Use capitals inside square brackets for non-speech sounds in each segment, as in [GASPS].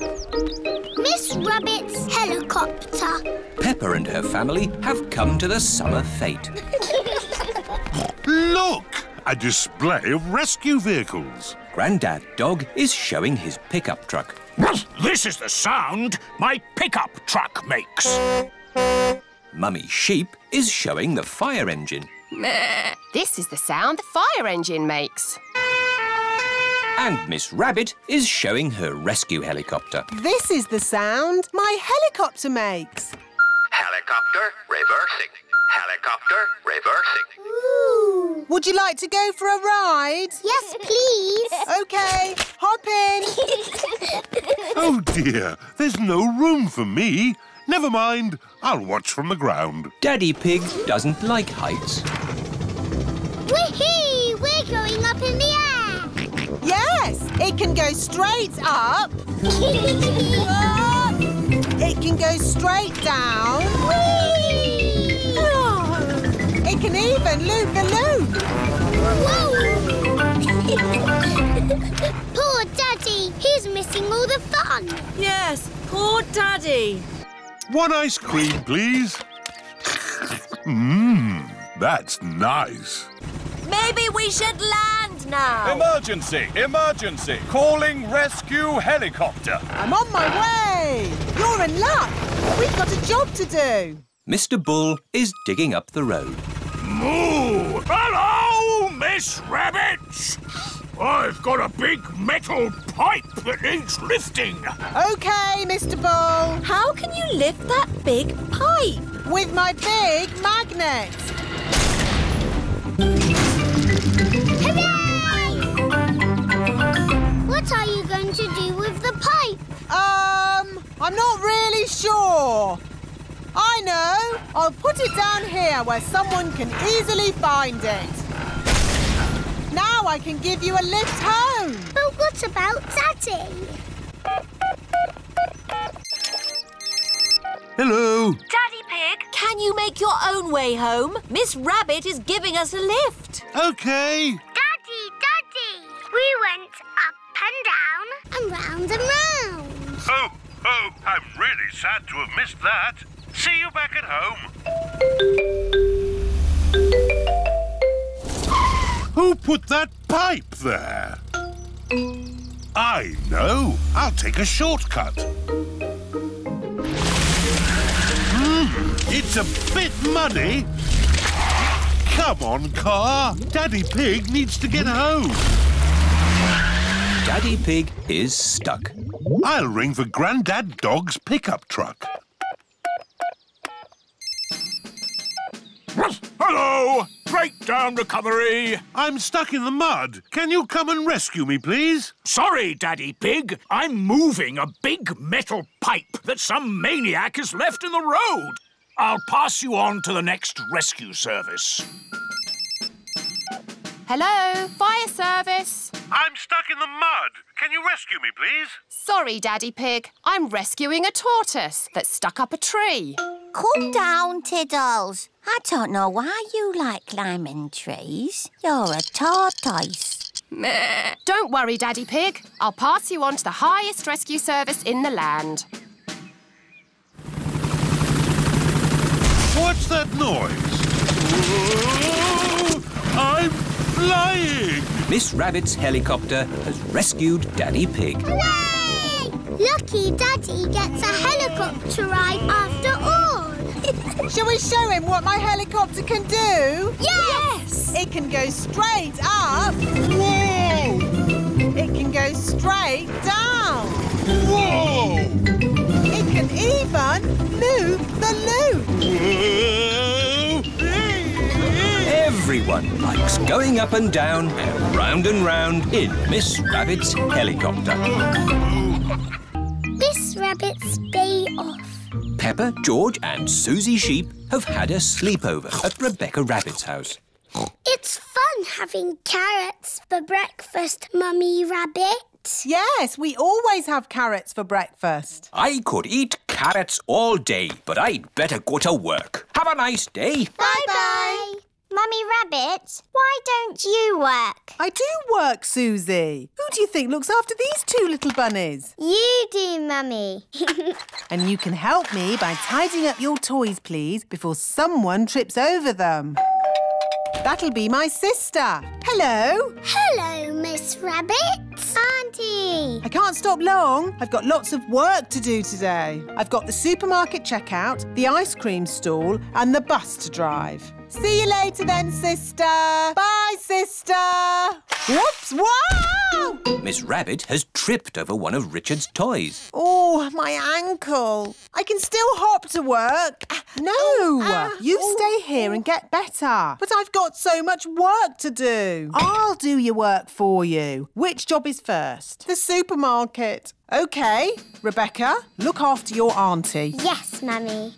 Miss Rabbit's helicopter. Peppa and her family have come to the summer fete. Look! A display of rescue vehicles. Grandad Dog is showing his pickup truck. This is the sound my pickup truck makes. Mummy Sheep is showing the fire engine. [LAUGHS] This is the sound the fire engine makes. And Miss Rabbit is showing her rescue helicopter. This is the sound my helicopter makes. Helicopter reversing. Helicopter reversing. Ooh. Would you like to go for a ride? Yes, please. OK, hop in. [LAUGHS] Oh dear, there's no room for me. Never mind, I'll watch from the ground. Daddy Pig doesn't like heights. Whee! We're going up in the air. yes, it can go straight up. It can go straight down. Whee! Oh, it can even loop the loop. Whoa! [LAUGHS] Poor Daddy. He's missing all the fun. Yes, poor Daddy. One ice cream, please. Mmm, that's nice. Maybe we should land now. Emergency! Emergency! Calling rescue helicopter. I'm on my way. You're in luck. We've got a job to do. Mr. Bull is digging up the road. Moo! Hello, Miss Rabbit! I've got a big metal pipe that needs lifting. OK, Mr Bull. How can you lift that big pipe? With my big magnet. Are you going to do with the pipe? Um, I'm not really sure. I know. I'll put it down here where someone can easily find it. Now I can give you a lift home. But what about Daddy? Hello. Daddy Pig, can you make your own way home? Miss Rabbit is giving us a lift. OK. Daddy, Daddy! We went up and down and round and round. Oh, oh, I'm really sad to have missed that. See you back at home. Who put that pipe there? I know. I'll take a shortcut. Hmm, it's a bit muddy. Come on, car. Daddy Pig needs to get home. Daddy Pig is stuck. I'll ring for Grandad Dog's pickup truck. Hello! Breakdown recovery. I'm stuck in the mud. Can you come and rescue me, please? Sorry, Daddy Pig. I'm moving a big metal pipe that some maniac has left in the road. I'll pass you on to the next rescue service. Hello, fire service. I'm stuck in the mud. Can you rescue me, please? Sorry, Daddy Pig. I'm rescuing a tortoise that's stuck up a tree. Calm down, Tiddles. I don't know why you like climbing trees. You're a tortoise. Meh. [LAUGHS] Don't worry, Daddy Pig. I'll pass you on to the highest rescue service in the land. What's that noise? Whoa! [LAUGHS] I'm flying! Miss Rabbit's helicopter has rescued Daddy Pig. Hooray! Lucky Daddy gets a helicopter ride after all. [LAUGHS] Shall we show him what my helicopter can do? Yes! It can go straight up. Whoa! It can go straight down. Whoa! It can even loop the loop. Everyone likes going up and down and round and round in Miss Rabbit's helicopter. Miss Rabbit's day off. Peppa, George and Susie Sheep have had a sleepover at Rebecca Rabbit's house. It's fun having carrots for breakfast, Mummy Rabbit. Yes, we always have carrots for breakfast. I could eat carrots all day, but I'd better go to work. Have a nice day. Bye-bye. Mummy Rabbit, why don't you work? I do work, Susie. Who do you think looks after these two little bunnies? You do, Mummy. [LAUGHS] And you can help me by tidying up your toys, please, before someone trips over them. That'll be my sister. Hello. Hello, Miss Rabbit. Auntie. I can't stop long. I've got lots of work to do today. I've got the supermarket checkout, the ice cream stall, and the bus to drive. See you later then, sister. Bye, sister. Whoops! Wow! Miss Rabbit has tripped over one of Richard's toys. Oh, my ankle. I can still hop to work. No, oh, uh, uh, you oh. stay here and get better. But I've got so much work to do. I'll do your work for you. Which job is first? The supermarket. OK, Rebecca, look after your auntie. Yes, Mummy.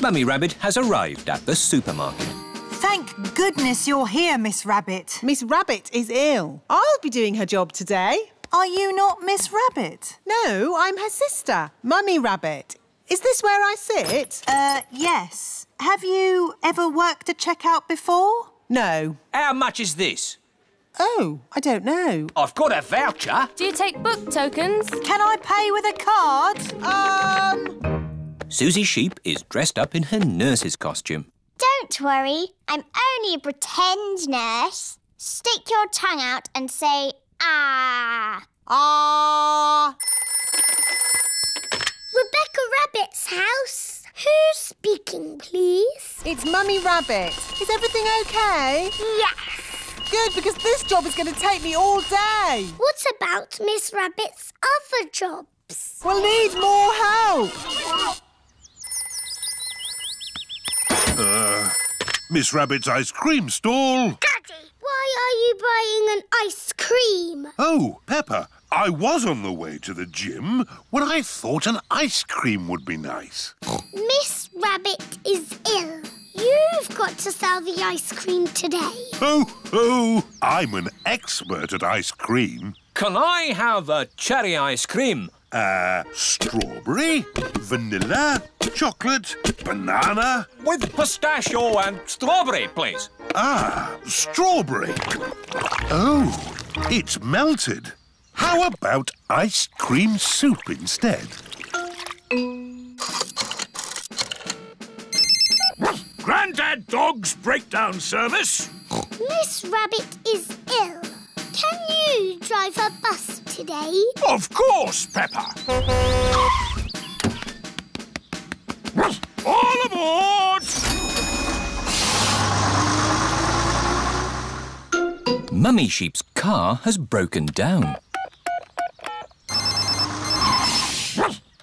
Mummy Rabbit has arrived at the supermarket. Thank goodness you're here, Miss Rabbit. Miss Rabbit is ill. I'll be doing her job today. Are you not Miss Rabbit? No, I'm her sister, Mummy Rabbit. Is this where I sit? Uh, yes. Have you ever worked a checkout before? No. How much is this? Oh, I don't know. I've got a voucher. Do you take book tokens? Can I pay with a card? Um, Susie Sheep is dressed up in her nurse's costume. Don't worry. I'm only a pretend nurse. Stick your tongue out and say, ah. ah. Rebecca Rabbit's house. Who's speaking, please? It's Mummy Rabbit. Is everything okay? Yes. Good, because this job is going to take me all day. What about Miss Rabbit's other jobs? We'll need more help. Uh, Miss Rabbit's ice cream stall. Daddy, why are you buying an ice cream? Oh, Peppa, I was on the way to the gym when I thought an ice cream would be nice. Miss Rabbit is ill. You've got to sell the ice cream today. Oh, oh, I'm an expert at ice cream. Can I have a cherry ice cream? Uh, strawberry, vanilla, chocolate, banana. With pistachio and strawberry, please. Ah, strawberry. Oh, it's melted. How about ice cream soup instead? Grandad Dog's breakdown service. Miss Rabbit is ill. Can you drive a bus today? Of course, Peppa. All aboard! Mummy Sheep's car has broken down.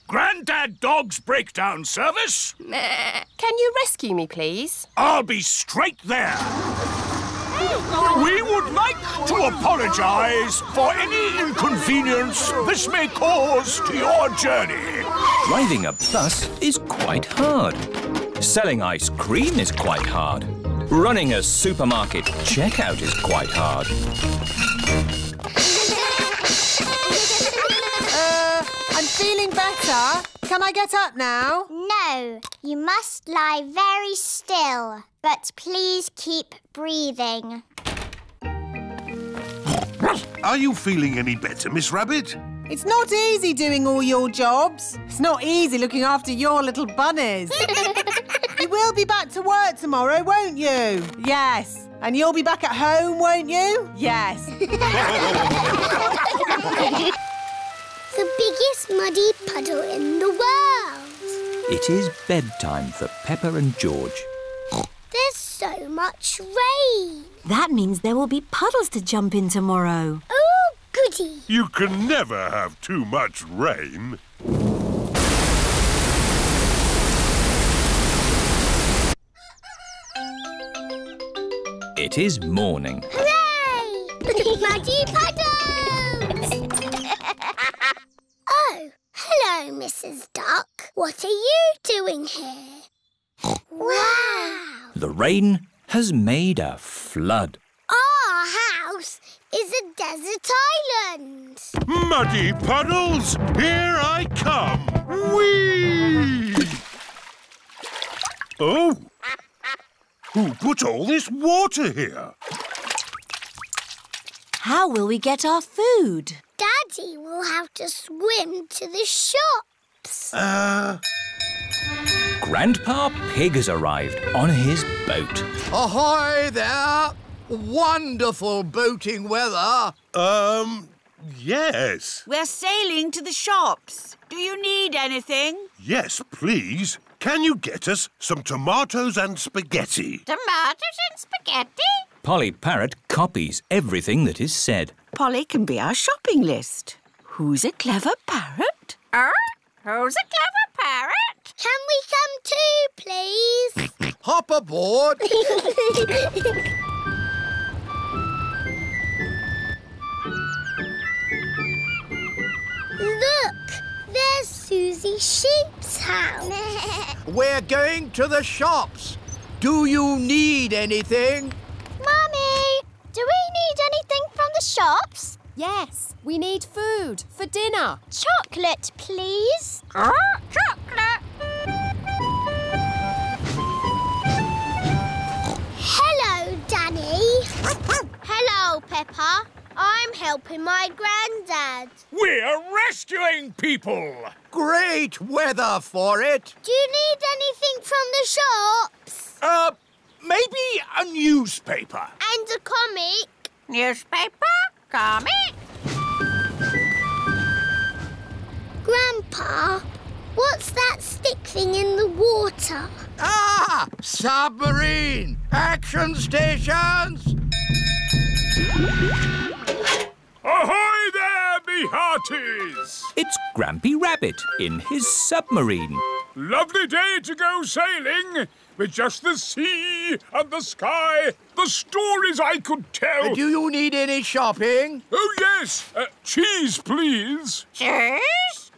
Grandad Dog's breakdown service. Can you rescue me, please? I'll be straight there. We would like to apologise for any inconvenience this may cause to your journey. Driving a bus is quite hard. Selling ice cream is quite hard. Running a supermarket checkout is quite hard. Uh, I'm feeling better. Can I get up now? No, you must lie very still. But please keep breathing. Are you feeling any better, Miss Rabbit? It's not easy doing all your jobs. It's not easy looking after your little bunnies. [LAUGHS] you will be back to work tomorrow, won't you? Yes. And you'll be back at home, won't you? Yes. [LAUGHS] The biggest muddy puddle in the world. It is bedtime for Peppa and George. There's so much rain. That means there will be puddles to jump in tomorrow. Oh, goody. You can never have too much rain. It is morning. Hooray! muddy puddles! [LAUGHS] oh, hello, Mrs. Duck. What are you doing here? wow! The rain has made a flood. Our house is a desert island. Muddy puddles, here I come. Whee! Oh, Who put all this water here? How will we get our food? Daddy will have to swim to the shops. Uh, Grandpa Pig has arrived on his boat. Ahoy there! Wonderful boating weather. um, yes. We're sailing to the shops. Do you need anything? Yes, please. Can you get us some tomatoes and spaghetti? Tomatoes and spaghetti? Polly Parrot copies everything that is said. Polly can be our shopping list. Who's a clever parrot? Er? Who's a clever parrot? Can we come too, please? [LAUGHS] Hop aboard. Look, there's Susie Sheep's house. We're going to the shops. Do you need anything? Mummy, do we need anything from the shops? Yes, we need food for dinner. Chocolate, please. chocolate. Hello, Danny. Hello, Peppa. I'm helping my granddad. We're rescuing people! Great weather for it. Do you need anything from the shops? Uh, maybe a newspaper. And a comic? Newspaper? Comic? Grandpa, what's that stick thing in the water? Ah, submarine. Action stations. Ahoy there, me hearties! It's Grampy Rabbit in his submarine. Lovely day to go sailing with just the sea and the sky, the stories I could tell. Do you need any shopping? Oh, yes. Uh, cheese, please. Cheese?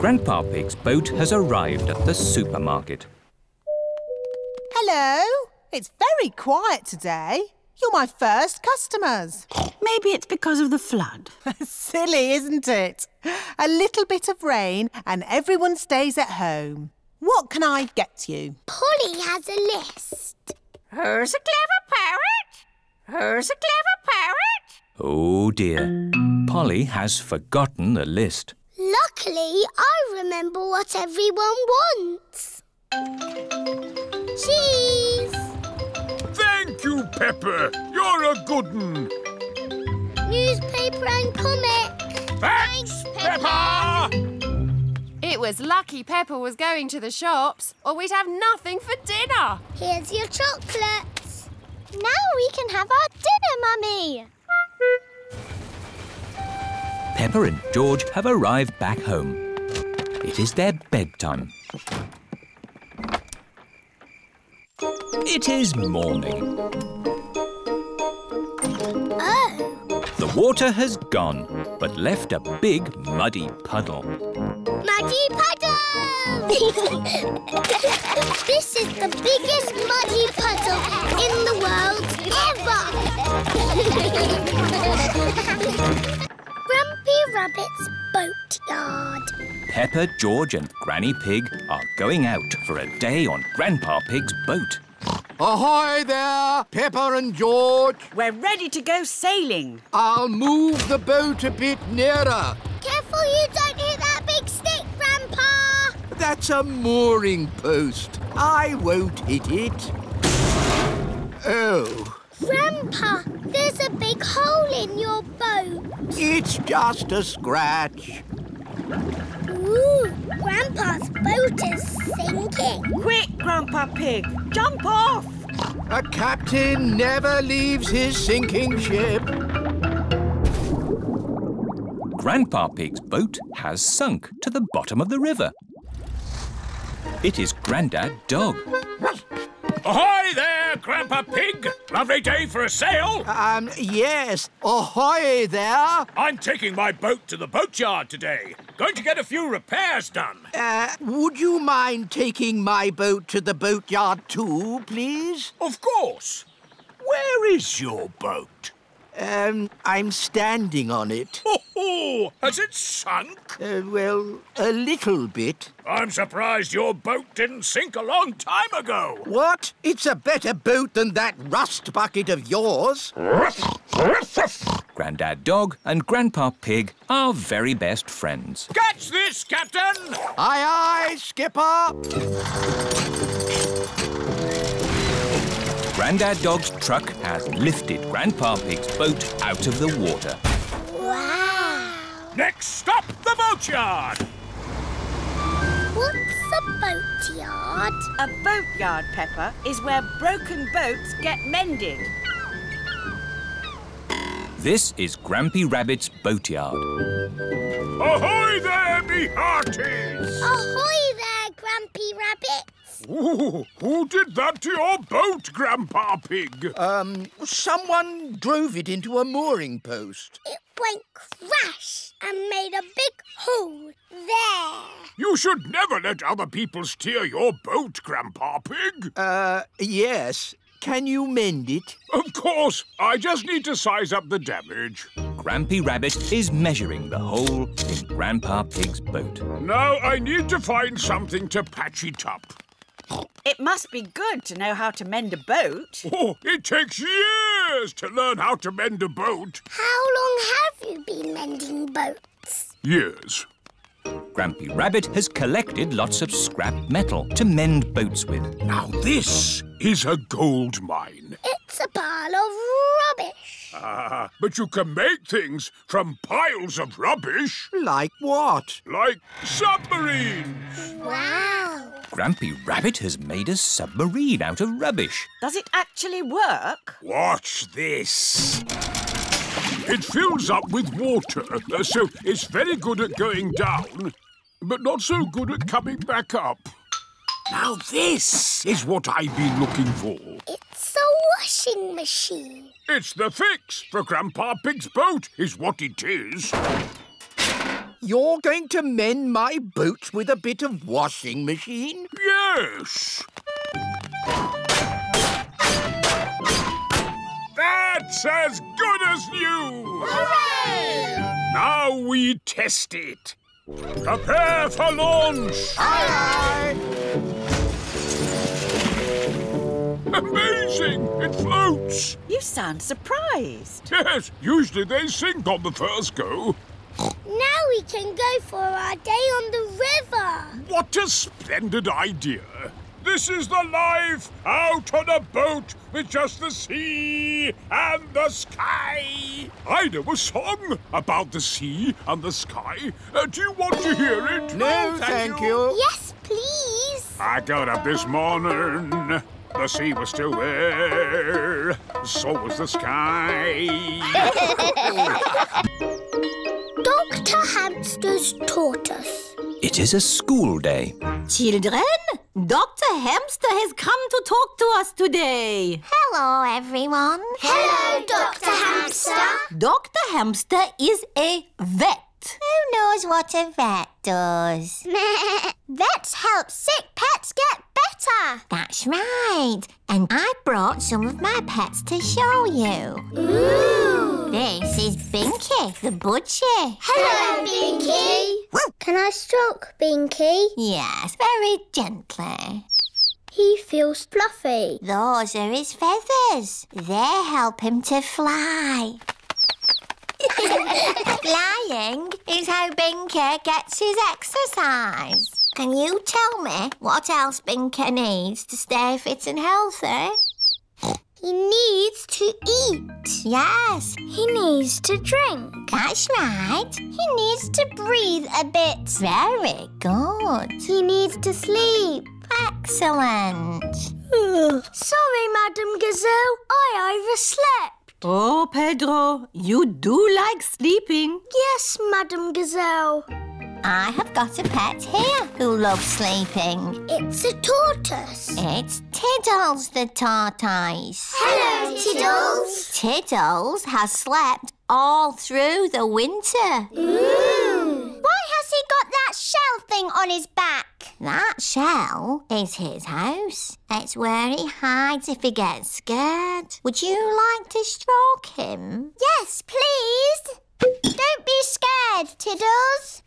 Grandpa Pig's boat has arrived at the supermarket. Hello. It's very quiet today. You're my first customers. [SIGHS] Maybe it's because of the flood. [LAUGHS] Silly, isn't it? A little bit of rain and everyone stays at home. What can I get you? Polly has a list. Who's a clever parrot? Who's a clever parrot? Oh dear. Polly has forgotten the list. Luckily, I remember what everyone wants. Cheese, Thank you, Peppa. You're a good un. newspaper and comic. Thanks, Peppa! It was lucky Peppa was going to the shops, or we'd have nothing for dinner. Here's your chocolates. Now we can have our dinner, Mummy. Peppa and George have arrived back home. It is their bedtime. It is morning. Oh, The water has gone, but left a big muddy puddle. muddy puddle! [LAUGHS] this is the biggest muddy puddle in the world ever. [LAUGHS] Grampy Rabbit's boatyard. Peppa, George and Granny Pig are going out for a day on Grandpa Pig's boat. Ahoy there, Peppa and George. We're ready to go sailing. I'll move the boat a bit nearer. Careful you don't hit that big stick, Grandpa! That's a mooring post. I won't hit it. Oh, Grandpa, there's a big hole in your boat. it's just a scratch. Ooh, Grandpa's boat is sinking. Quick, Grandpa Pig, jump off. A captain never leaves his sinking ship. Grandpa Pig's boat has sunk to the bottom of the river. It is Grandad Dog. Ahoy there, Grandpa Pig! Lovely day for a sail. Um, yes. Ahoy there. I'm taking my boat to the boatyard today. Going to get a few repairs done. Uh, would you mind taking my boat to the boatyard too, please? Of course. Where is your boat? Um, I'm standing on it. Oh, has it sunk? Uh, well, a little bit. I'm surprised your boat didn't sink a long time ago. What? It's a better boat than that rust bucket of yours. Grandad Dog and Grandpa Pig are very best friends. Catch this, Captain! Aye, aye, Skipper! Grandad Dog's truck has lifted Grandpa Pig's boat out of the water. Wow! Next stop, the boatyard! What's a boatyard? A boatyard, Peppa, is where broken boats get mended. This is Grampy Rabbit's boatyard. Ahoy there, me hearties! Ahoy there, Grampy Rabbit! Ooh, who did that to your boat, Grandpa Pig? Um, someone drove it into a mooring post. It went crash and made a big hole there. You should never let other people steer your boat, Grandpa Pig. Uh, yes. Can you mend it? Of course. I just need to size up the damage. Grampy Rabbit is measuring the hole in Grandpa Pig's boat. Now I need to find something to patch it up. It must be good to know how to mend a boat. Oh, it takes years to learn how to mend a boat. How long have you been mending boats? Years. Grampy Rabbit has collected lots of scrap metal to mend boats with. Now this is a gold mine. It's a pile of rubbish. Ah, but you can make things from piles of rubbish. Like what? Like submarines. Wow. Grampy Rabbit has made a submarine out of rubbish. Does it actually work? Watch this. It fills up with water, uh, so it's very good at going down, but not so good at coming back up. Now this is what I've been looking for. It's a washing machine. It's the fix for Grandpa Pig's boat, is what it is. You're going to mend my boots with a bit of washing machine? Yes. That's as good as new! Hooray! Now we test it. Prepare for launch! Aye, Amazing! It floats! You sound surprised. Yes, usually they sink on the first go. Now we can go for our day on the river. What a splendid idea! This is the life out on a boat with just the sea and the sky. I know a song about the sea and the sky. Uh, do you want to hear it? No, thank you. Yes, please. I got up this morning. The sea was still there. So was the sky. [LAUGHS] Dr. Hamster's tortoise. It is a school day. Children, Dr. Hamster has come to talk to us today. Hello, everyone. Hello, Dr. Hamster. Dr. Hamster is a vet. Who knows what a vet does? [LAUGHS] Vets help sick pets get better. That's right. And I brought some of my pets to show you. Ooh. This is Binky, the budgie. Hello, Binky. Can I stroke Binky? Yes, very gently. He feels fluffy. Those are his feathers. They help him to fly. [LAUGHS] Flying is how Binky gets his exercise. Can you tell me what else Binky needs to stay fit and healthy? He needs to eat. Yes, He needs to drink. that's right. He needs to breathe a bit. Very good. He needs to sleep. Excellent. Sorry, Madam Gazelle. I overslept. Oh, Pedro, you do like sleeping. Yes, Madam Gazelle. I have got a pet here who loves sleeping. It's a tortoise. It's Tiddles the tortoise. Hello, Tiddles. Tiddles has slept all through the winter. Ooh. Why has he got that shell thing on his back? That shell is his house. It's where he hides if he gets scared. Would you like to stroke him? Yes, please. Don't be scared, Tiddles.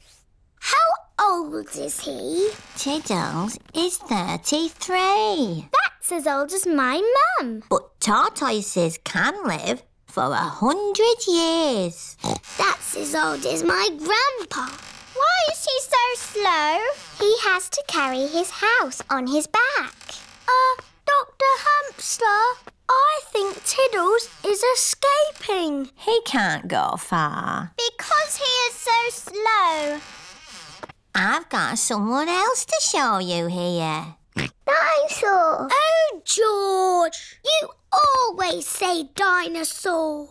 How old is he? Tiddles is 33. That's as old as my mum. But tortoises can live for a hundred years. That's as old as my grandpa. Why is he so slow? He has to carry his house on his back. Uh, Dr. Hamster, I think Tiddles is escaping. He can't go far. Because he is so slow. I've got someone else to show you here. Dinosaur. Oh, George, you always say dinosaur.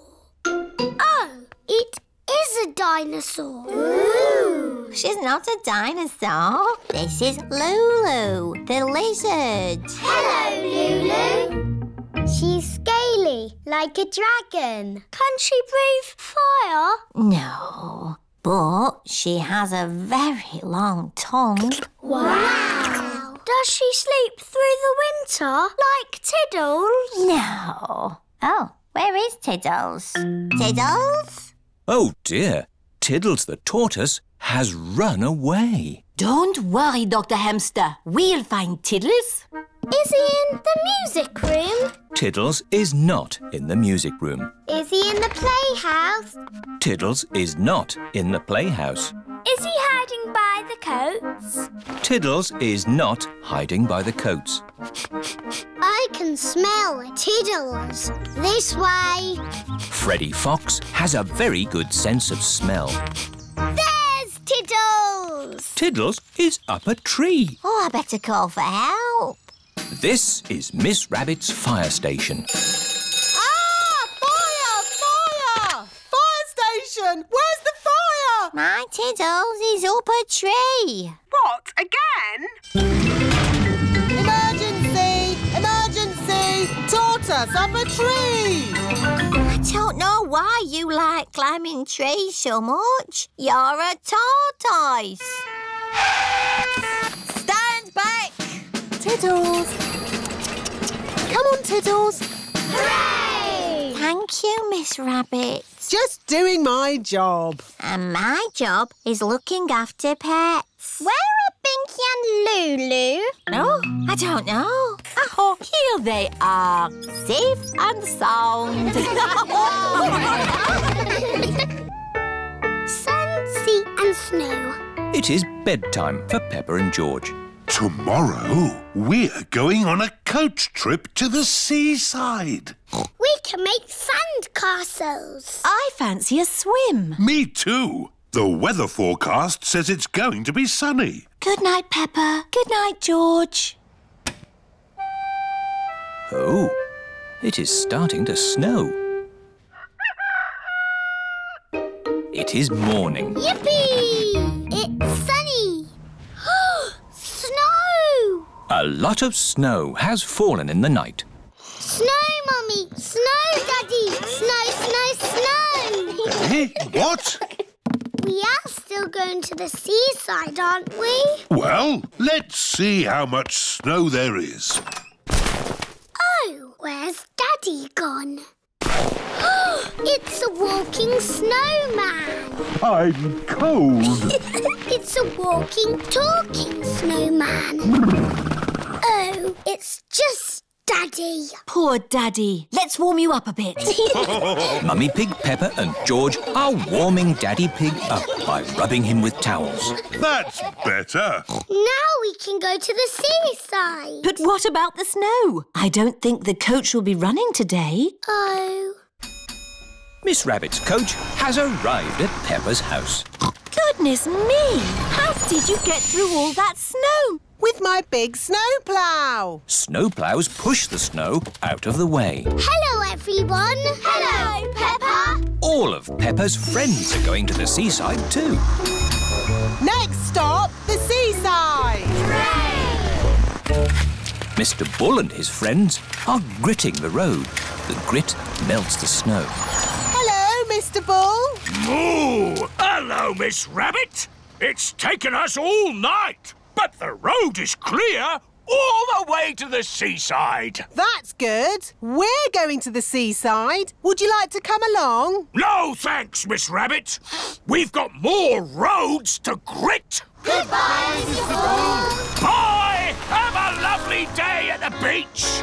Oh, it is a dinosaur. Ooh. She's not a dinosaur. This is Lulu, the lizard. Hello, Lulu. She's scaly, like a dragon. Can she breathe fire? No, but she has a very long tongue. Wow. Does she sleep through the winter, like Tiddles? No. Oh, where is Tiddles? Tiddles? Oh dear, Tiddles the tortoise has run away. Don't worry, Dr. Hamster. We'll find Tiddles. Is he in the music room? Tiddles is not in the music room. Is he in the playhouse? Tiddles is not in the playhouse. Is he hiding by the coats? Tiddles is not hiding by the coats. [LAUGHS] I can smell Tiddles. This way. Freddy Fox has a very good sense of smell. There's Tiddles! Tiddles is up a tree. Oh, I better call for help. This is Miss Rabbit's fire station. Ah! Fire! Fire! Fire station! Where's the fire? My Tiddles is up a tree. What, again? Emergency! Emergency! Tortoise up a tree! I don't know why you like climbing trees so much. You're a tortoise. Stand back! Tiddles! Come on, Tiddles! Hooray! Thank you, Miss Rabbit. Just doing my job. And my job is looking after pets. Where are Binky and Lulu? No, I don't know. Oh, here they are, safe and sound. [LAUGHS] [LAUGHS] Sun, sea and snow. It is bedtime for Peppa and George. Tomorrow, we're going on a coach trip to the seaside. We can make sand castles. I fancy a swim. Me too. The weather forecast says it's going to be sunny. Good night, Peppa. Good night, George. Oh, it is starting to snow. It is morning. Yippee! A lot of snow has fallen in the night. Snow, Mummy! Snow, Daddy! Snow, snow, snow! What? we are still going to the seaside, aren't we? Well, let's see how much snow there is. Oh, where's Daddy gone? [GASPS] it's a walking snowman. I'm cold. [LAUGHS] it's a walking, talking snowman. [LAUGHS] it's just Daddy. Poor Daddy. Let's warm you up a bit. [LAUGHS] Mummy Pig, Peppa and George are warming Daddy Pig up by rubbing him with towels. That's better. Now we can go to the seaside. But what about the snow? I don't think the coach will be running today. Oh. Miss Rabbit's coach has arrived at Peppa's house. Goodness me! How did you get through all that snow? With my big snowplow. Snowplows push the snow out of the way. Hello, everyone. Hello, Peppa. All of Peppa's friends are going to the seaside too. Next stop, the seaside. Hooray! Mr. Bull and his friends are gritting the road. The grit melts the snow. Hello, Mr. Bull. Moo! Hello, Miss Rabbit. It's taken us all night. But the road is clear all the way to the seaside. That's good. We're going to the seaside. Would you like to come along? No thanks, Miss Rabbit. We've got more roads to grit. Goodbye, Mrs. Fool. Bye! Have a lovely day at the beach.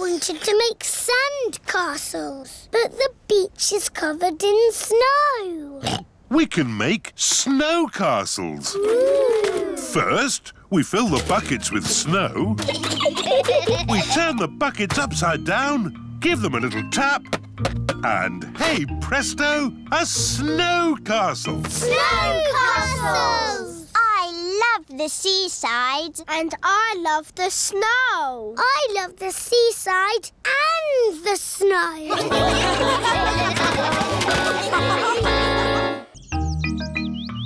wanted to make sand castles, but the beach is covered in snow. [COUGHS] We can make snow castles. Mm. First, we fill the buckets with snow. We turn the buckets upside down, give them a little tap, and hey presto, a snow castle. Snow castles! I love the seaside. And I love the snow. I love the seaside and the snow.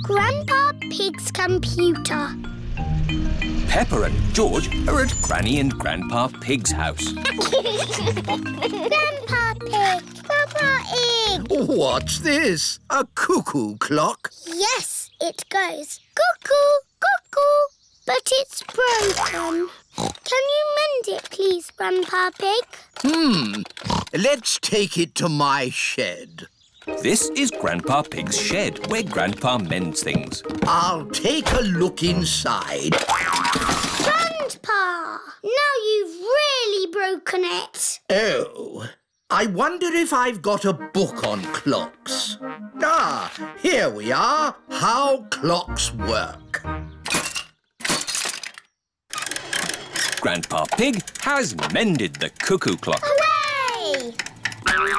Grandpa Pig's computer. Peppa and George are at Granny and Grandpa Pig's house. [LAUGHS] Grandpa Pig, Grandpa Pig. What's this? A cuckoo clock? Yes, it goes cuckoo, cuckoo, but it's broken. Can you mend it, please, Grandpa Pig? Hmm. Let's take it to my shed. This is Grandpa Pig's shed where Grandpa mends things. I'll take a look inside. Grandpa! Now you've really broken it. Oh, I wonder if I've got a book on clocks. Ah, here we are. How clocks work. Grandpa Pig has mended the cuckoo clock. Hooray! cuckoo,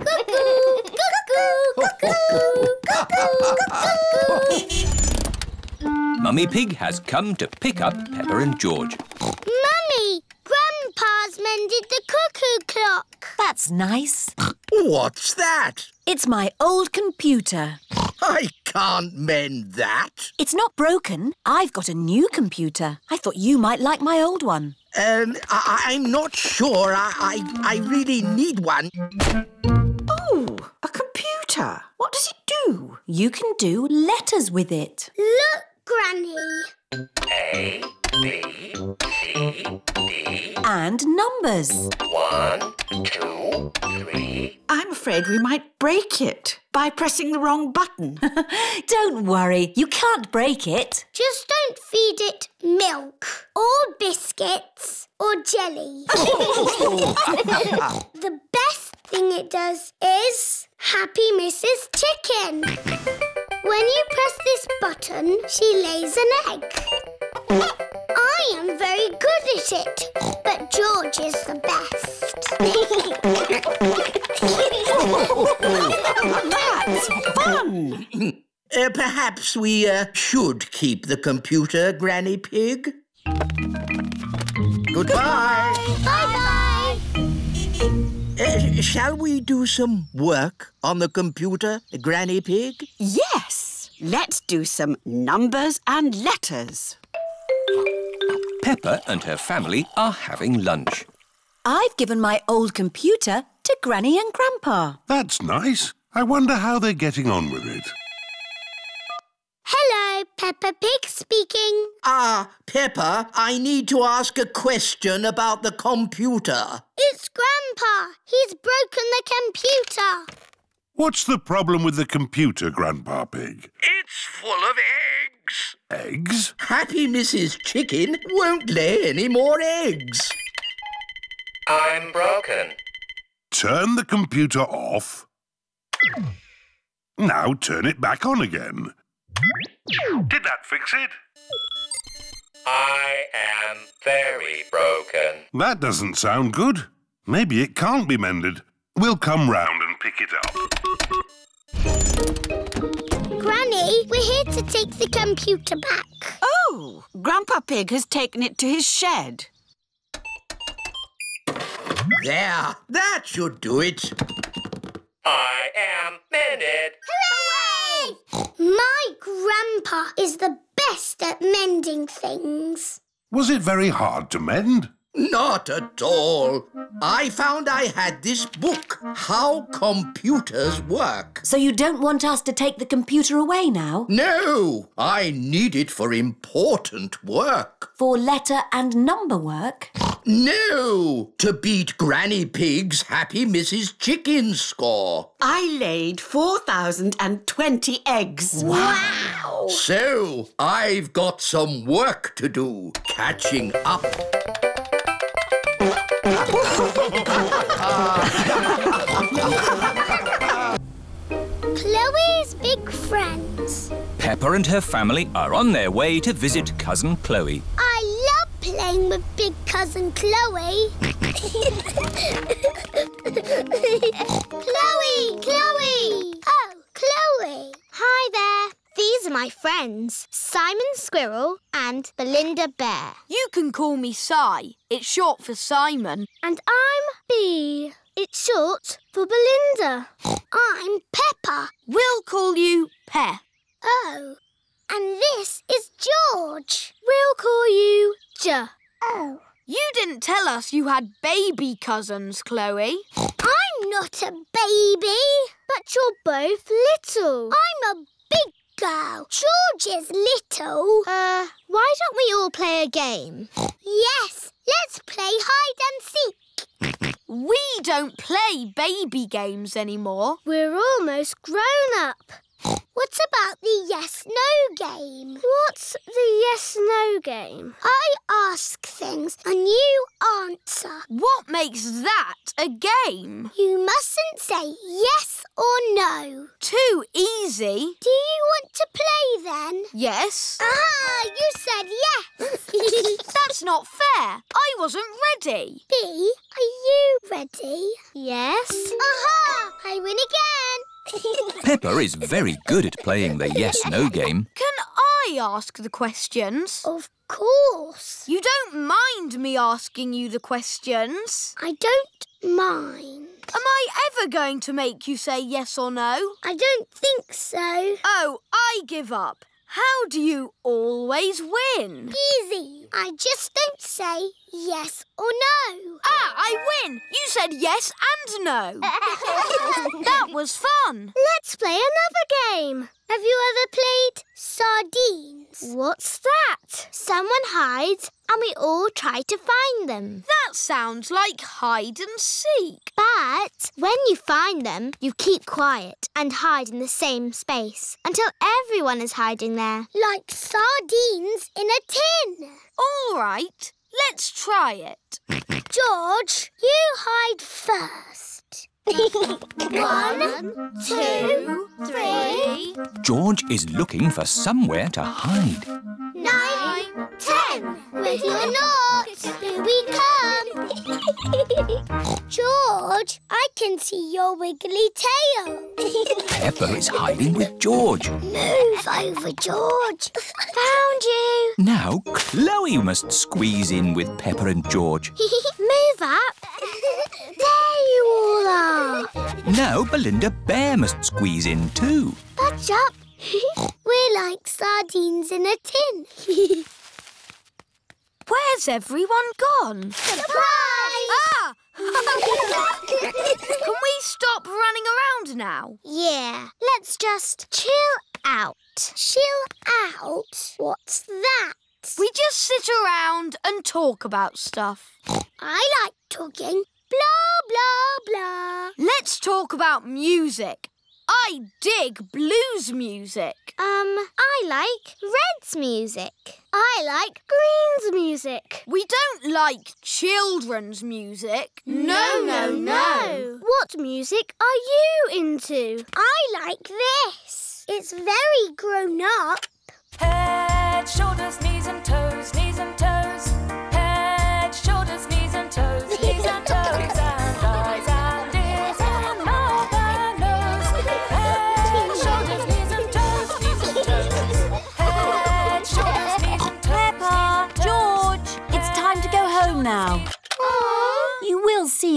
cuckoo, cuckoo, cuckoo. Mummy Pig has come to pick up Peppa and George. Mummy, Grandpa's mended the cuckoo clock. That's nice. What's that? It's my old computer. I can't mend that. It's not broken. I've got a new computer. I thought you might like my old one. Um, I- I'm not sure. I, I I really need one. Oh, a computer. What does it do? You can do letters with it. Look, Granny. A, B, C, D. And numbers. One, two, three. I'm afraid we might break it by pressing the wrong button. [LAUGHS] Don't worry, you can't break it. Just don't feed it milk or biscuits or jelly. [LAUGHS] the best thing it does is Happy Mrs. Chicken. When you press this button, she lays an egg. I am very good at it, but George is the best. That's fun. Uh, perhaps we uh, should keep the computer, Granny Pig. Goodbye. Bye-bye. Uh, shall we do some work on the computer, Granny Pig? Yes. Let's do some numbers and letters. Peppa and her family are having lunch. I've given my old computer to Granny and Grandpa. That's nice. I wonder how they're getting on with it. Hello, Peppa Pig speaking. Ah, Peppa, I need to ask a question about the computer. It's Grandpa. He's broken the computer. What's the problem with the computer, Grandpa Pig? It's full of eggs. Eggs? Happy Mrs. Chicken won't lay any more eggs. I'm broken. Turn the computer off. Now turn it back on again. Did that fix it? I am very broken. That doesn't sound good. Maybe it can't be mended. We'll come round and pick it up. Granny, we're here to take the computer back. Oh, Grandpa Pig has taken it to his shed. There, that should do it. I am mended. Hooray! My grandpa is the best at mending things. Was it very hard to mend? Not at all. I found I had this book, How Computers Work. So you don't want us to take the computer away now? No, I need it for important work. For letter and number work? No, to beat Granny Pig's Happy Mrs. Chicken score. I laid 4,020 eggs. Wow! So, I've got some work to do, catching up. Chloe's big friends. Peppa and her family are on their way to visit Cousin Chloe. I love playing with big cousin Chloe. [LAUGHS] Chloe! Chloe! Chloe. Hi there. These are my friends, Simon Squirrel and Belinda Bear. You can call me Si. It's short for Simon. And I'm Bee. It's short for Belinda. I'm Peppa. We'll call you Pe. Oh. And this is George. We'll call you J. Oh. You didn't tell us you had baby cousins, Chloe. I'm not a baby. But you're both little. I'm a big girl. George is little. Uh, why don't we all play a game? [LAUGHS] Yes, let's play hide and seek. We don't play baby games anymore. We're almost grown up. What about the yes-no game? What's the yes-no game? I ask things and you answer. What makes that a game? You mustn't say yes or no. Too easy. Do you want to play then? Yes. Ah, you said yes. [LAUGHS] That's not fair. I wasn't ready. B, are you ready? Yes. Aha! I win again. Peppa is very good at playing the yes-no game. Can I ask the questions? Of course. You don't mind me asking you the questions? I don't mind. Am I ever going to make you say yes or no? I don't think so. Oh, I give up. How do you always win? Easy. I just don't say yes or no. Ah, I win! You said yes and no. [LAUGHS] that was fun. Let's play another game. Have you ever played sardines? What's that? Someone hides and we all try to find them. That sounds like hide and seek. But when you find them, you keep quiet and hide in the same space until everyone is hiding there. Like sardines in a tin. All right, let's try it. George, you hide first. One, two, three, George is looking for somewhere to hide. Nine, ten. Ready or not, here we come. [LAUGHS] George, I can see your wiggly tail. [LAUGHS] Peppa is hiding with George. Move over, George. Found you. Now Chloe must squeeze in with Peppa and George. [LAUGHS] Move up. There you all are. Now Belinda Bear must squeeze in too. Budge up. [LAUGHS] We're like sardines in a tin. [LAUGHS] Where's everyone gone? Surprise! Ah! [LAUGHS] Can we stop running around now? Yeah, let's just chill out. Chill out? What's that? We just sit around and talk about stuff. I like talking. Blah, blah, blah. Let's talk about music. I dig blues music. Um, I like Red's music. I like Green's music. We don't like children's music. No, no, no. What music are you into? I like this. It's very grown up. Head,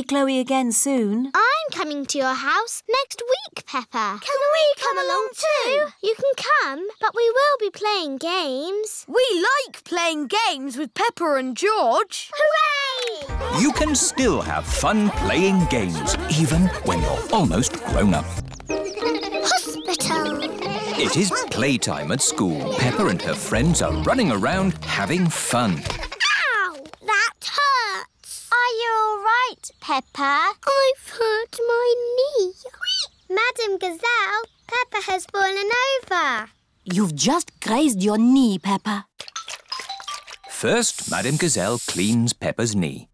see Chloe again soon. I'm coming to your house next week, Peppa. Can we come along too? You can come, but we will be playing games. We like playing games with Peppa and George. Hooray! You can still have fun playing games, even when you're almost grown up. Hospital. It is playtime at school. Peppa and her friends are running around having fun. Ow! That hurts. Are you all right, Peppa? I've hurt my knee. Madam Gazelle, Peppa has fallen over. You've just grazed your knee, Peppa. First, Madame Gazelle cleans Peppa's knee.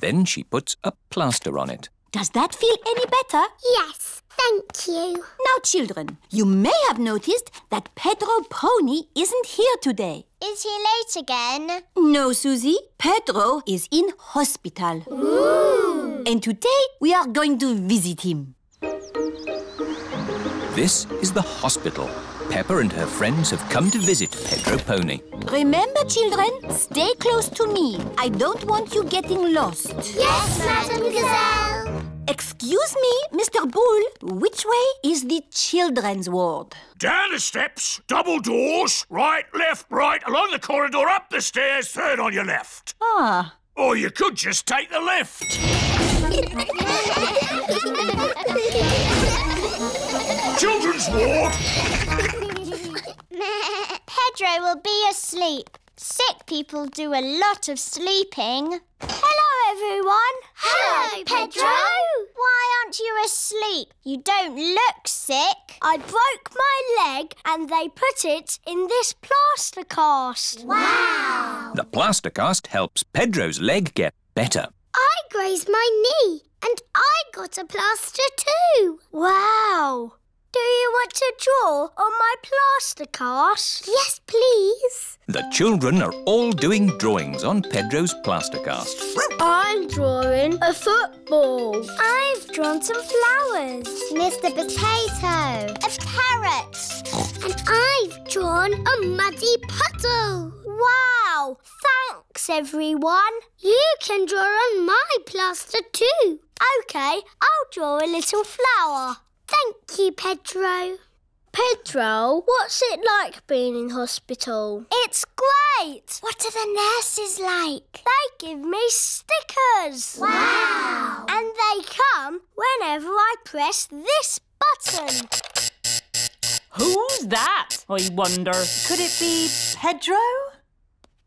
Then she puts a plaster on it. Does that feel any better? Yes, thank you. Now, children, you may have noticed that Pedro Pony isn't here today. Is he late again? No, Susie. Pedro is in hospital. Ooh. And today we are going to visit him. This is the hospital. Peppa and her friends have come to visit Pedro Pony. Remember, children, stay close to me. I don't want you getting lost. Yes, Madam Gazelle. Excuse me, Mr. Bull. Which way is the children's ward? Down the steps, double doors, right, left, right, along the corridor, up the stairs, third on your left. Ah. Or you could just take the lift. [LAUGHS] Children's ward. Pedro will be asleep. Sick people do a lot of sleeping. Hello, everyone. Hello, Pedro. Why aren't you asleep? You don't look sick. I broke my leg and they put it in this plaster cast. Wow. The plaster cast helps Pedro's leg get better. I grazed my knee and I got a plaster too. Wow. Do you want to draw on my plaster cast? Yes, please. The children are all doing drawings on Pedro's plaster cast. I'm drawing a football. I've drawn some flowers. Mr. Potato. A parrot. And I've drawn a muddy puddle. Wow! Thanks, everyone. You can draw on my plaster too. OK, I'll draw a little flower. Thank you, Pedro. Pedro, what's it like being in hospital? It's great. What are the nurses like? They give me stickers. Wow. And they come whenever I press this button. Who's that, I wonder? Could it be Pedro?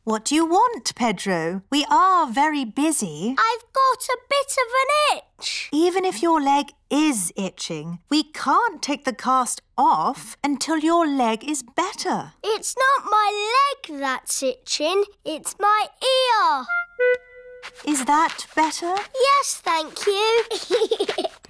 What do you want, Pedro? We are very busy. I've got a bit of an itch. Even if your leg is itching, we can't take the cast off until your leg is better. It's not my leg that's itching, it's my ear. Is that better? Yes, thank you.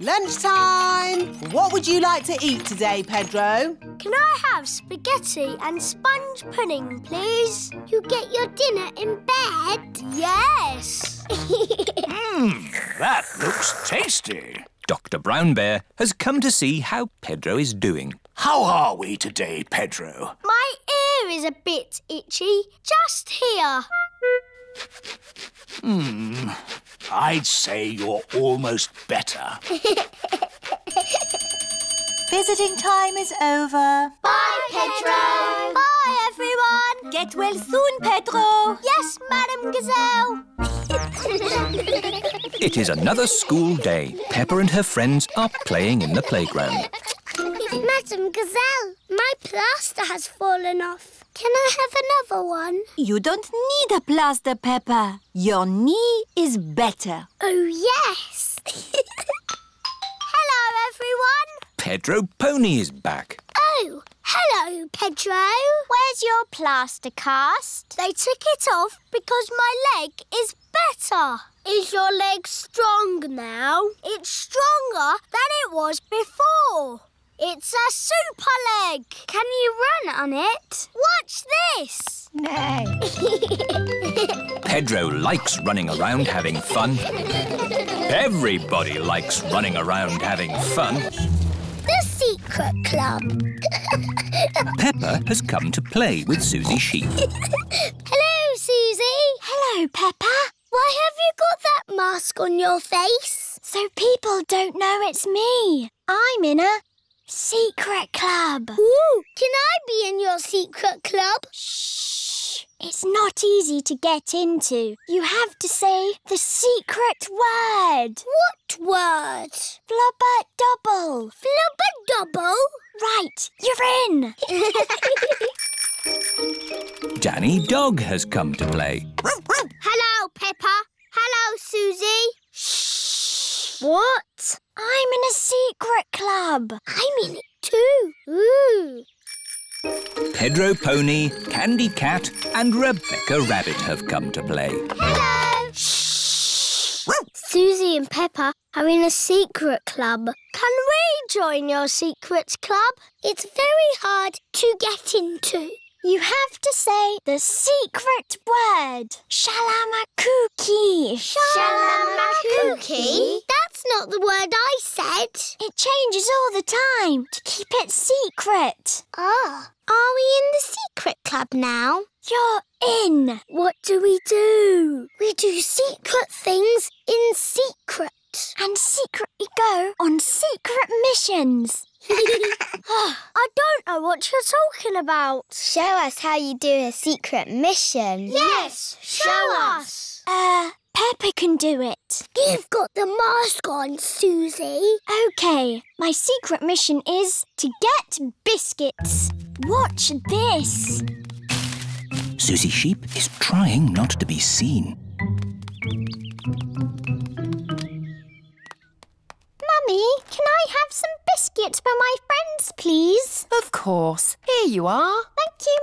[LAUGHS] Lunchtime! What would you like to eat today, Pedro? Can I have spaghetti and sponge pudding, please? You get your dinner in bed? Yes. Mmm, [LAUGHS] that looks tasty. Dr. Brown Bear has come to see how Pedro is doing. How are we today, Pedro? My ear is a bit itchy, just here. Hmm, I'd say you're almost better. [LAUGHS] Visiting time is over. Bye, Pedro. Bye, everyone. Get well soon, Pedro. Yes, Madam Gazelle. [LAUGHS] It is another school day. Peppa and her friends are playing in the playground. [LAUGHS] Madam Gazelle, my plaster has fallen off. Can I have another one? You don't need a plaster, Peppa. Your knee is better. Oh, yes. [LAUGHS] Hello, everyone. Pedro Pony is back. Oh, hello, Pedro. Where's your plaster cast? They took it off because my leg is better. Is your leg strong now? It's stronger than it was before. It's a super leg. Can you run on it? Watch this. No. [LAUGHS] Pedro likes running around having fun. Everybody likes running around having fun. the secret club. [LAUGHS] Peppa has come to play with Susie Sheep. Hello, Susie. Hello, Peppa. Why have you got that mask on your face? So people don't know it's me. I'm in a secret club. Ooh, can I be in your secret club? Shh. It's not easy to get into. You have to say the secret word. What word? Flubber double. Flubber double? Right, you're in. [LAUGHS] Danny Dog has come to play. Hello, Peppa. Hello, Susie. Shh. What? I'm in a secret club. I'm in it too. Ooh. Pedro Pony, Candy Cat, and Rebecca Rabbit have come to play. Hello. Shh. Susie and Peppa are in a secret club. Can we join your secret club? It's very hard to get into. You have to say the secret word. Shalamakuki. Shalamakuki? That's not the word I said. It changes all the time to keep it secret. Ah. Are we in the secret club now? You're in. What do we do? We do secret things in secret. And secretly go on secret missions. [LAUGHS] I don't know what you're talking about. Show us how you do a secret mission. Yes, show us. Uh, Peppa can do it. You've got the mask on, Susie. OK, my secret mission is to get biscuits. Watch this. Susie Sheep is trying not to be seen. Mummy, can I have some biscuits for my friends, please? Of course. Here you are. Thank you,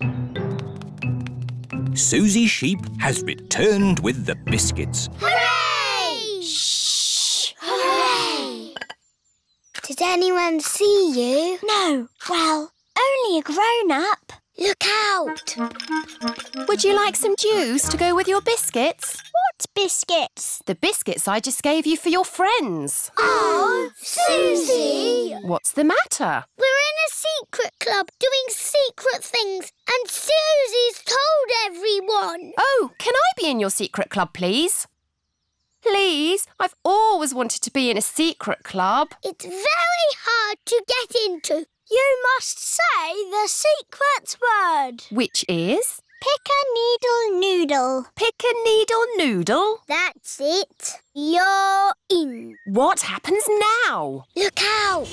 Mummy. Susie Sheep has returned with the biscuits. Hooray! Shh! Hooray! Did anyone see you? No. Well, only a grown-up. Look out! Would you like some juice to go with your biscuits? What biscuits? The biscuits I just gave you for your friends. Oh, Susie! What's the matter? We're in a secret club doing secret things, and Susie's told everyone. Oh, can I be in your secret club, please? Please, I've always wanted to be in a secret club. It's very hard to get into. You must say the secret word. Which is? Pick a needle noodle. Pick a needle noodle. That's it. You're in. What happens now? Look out.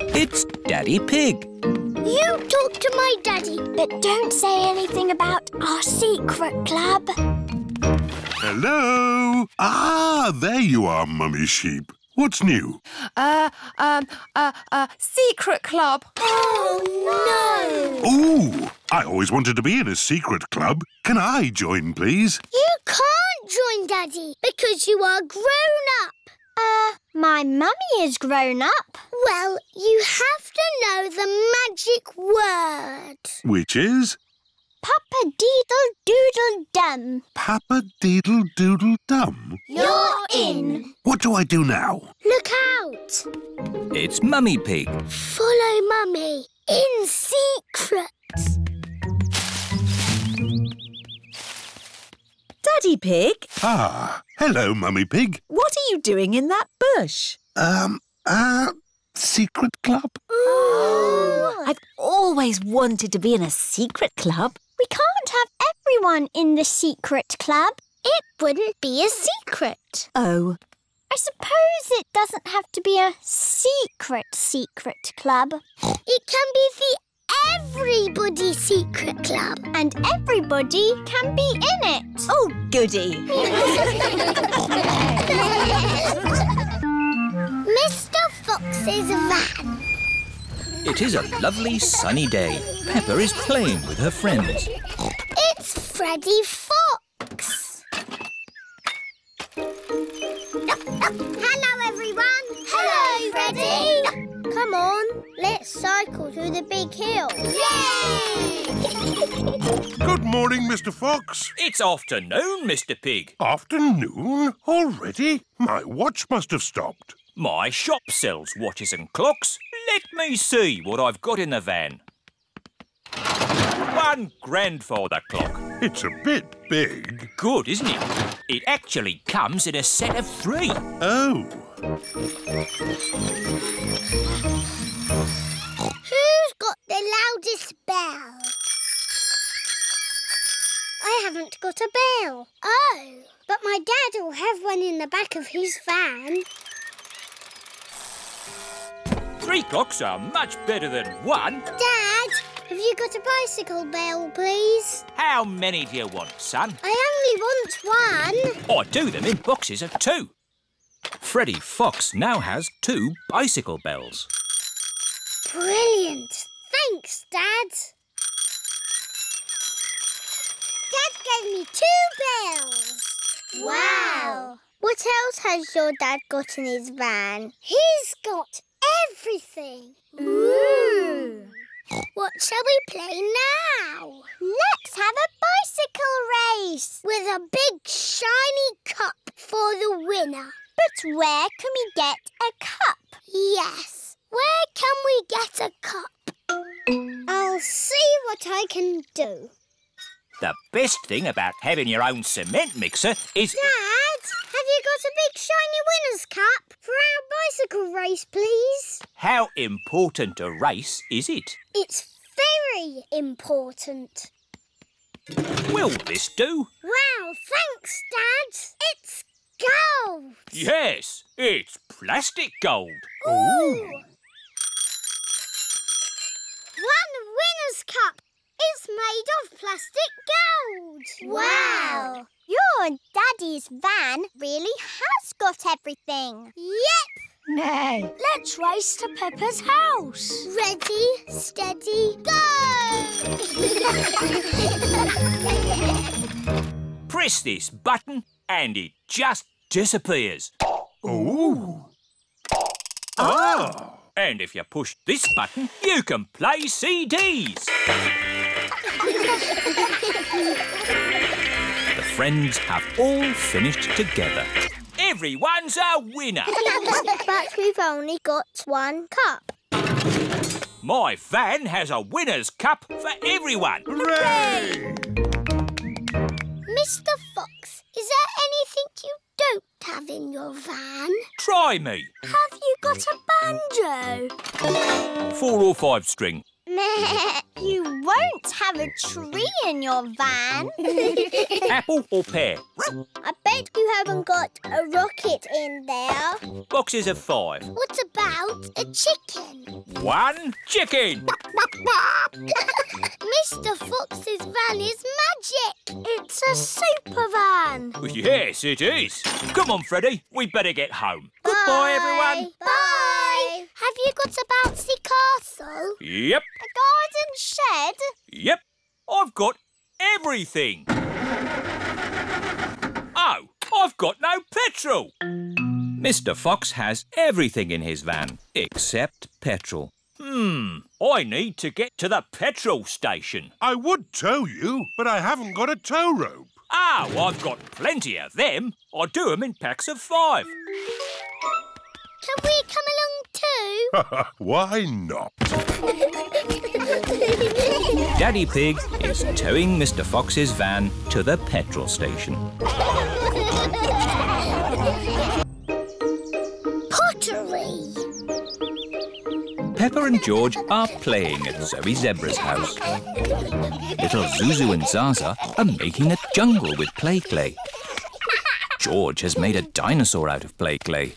It's Daddy Pig. You talk to my daddy, but don't say anything about our secret club. Hello? Ah, there you are, Mummy Sheep. What's new? Uh, um, uh, uh, secret club. Oh, no! Ooh, I always wanted to be in a secret club. Can I join, please? You can't join Daddy because you are grown up. Uh, my mummy is grown up. Well, you have to know the magic word. Which is Papa Deedle Doodle Dum. Papa Deedle Doodle Dum. You're in. What do I do now? Look out. It's Mummy Pig. Follow Mummy in secret. Daddy Pig, Ah, hello, Mummy Pig. what are you doing in that bush? Um, Uh, secret club? I've always wanted to be in a secret club. We can't have everyone in the secret club. It wouldn't be a secret. Oh, I suppose it doesn't have to be a secret secret club. It can be the Everybody Secret Club. And everybody can be in it. oh, goody. [LAUGHS] [LAUGHS] Mr. Fox's van. It is a lovely sunny day. Peppa is playing with her friends. It's Freddy Fox. Hello, everyone. Hello, Freddy. Come on, let's cycle to the big hill. Yay! Good morning, Mr. Fox. It's afternoon, Mr. Pig. Afternoon? Already? My watch must have stopped. My shop sells watches and clocks. Let me see what I've got in the van. One grandfather clock. It's a bit big. Good, isn't it? It actually comes in a set of three. Oh. Who's got the loudest bell? I haven't got a bell. Oh, but my dad will have one in the back of his van. Three clocks are much better than one. Dad, have you got a bicycle bell, please? How many do you want, son? I only want one. Oh, I do them in boxes of two. Freddy Fox now has two bicycle bells. Brilliant. Thanks, Dad. Dad gave me two bells. Wow. What else has your dad got in his van? He's got everything. Ooh. What shall we play now? Let's have a bicycle race with a big shiny cup for the winner. But where can we get a cup? Yes, where can we get a cup? I'll see what I can do. The best thing about having your own cement mixer is... Dad, have you got a big shiny winner's cup for our bicycle race, please? How important a race is it? It's very important. Will this do? Wow, thanks, Dad. It's gold. Yes, it's plastic gold. Ooh. One winner's cup is made of plastic gold. Wow. Your daddy's van really has got everything. Yep. Nay. Let's race to Peppa's house. Ready, steady, go! [LAUGHS] Press this button and it just disappears. Ooh. Ah. And if you push this button, you can play CDs. The friends have all finished together. Everyone's a winner. but we've only got one cup. My van has a winner's cup for everyone. Hooray! Mr. Fox, is there anything you don't have in your van? Try me. Have you got a banjo? Four or five string. Meh, you won't have a tree in your van. [LAUGHS] Apple or pear? I bet you haven't got a rocket in there. Boxes of five. What about a chicken? One chicken. [LAUGHS] Mr. Fox's van is magic. It's a super van. Yes, it is. Come on, Freddy. We better get home. Goodbye, everyone. Bye. Have you got a bouncy castle? Yep, A garden shed? yep. I've got everything. Oh, I've got no petrol. Mr. Fox has everything in his van except petrol. Hmm, I need to get to the petrol station. I would tow you, but I haven't got a tow rope. Oh, I've got plenty of them. I do them in packs of five. Can we come along too? [LAUGHS] Why not? Daddy Pig is towing Mr. Fox's van to the petrol station. Pottery. Peppa and George are playing at Zoe Zebra's house. Little Zuzu and Zaza are making a jungle with play clay. George has made a dinosaur out of play clay.